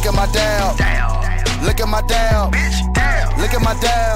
Look at my dab. Look at my dab. Look at my dab.